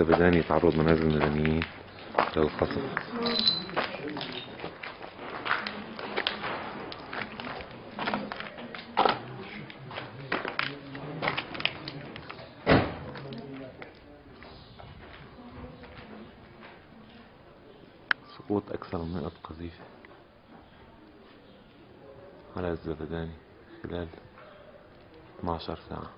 الزبداني تعرض منازل المدنيين للقصف. سقوط أكثر من مئة قذيفة على الزبداني خلال 12 ساعة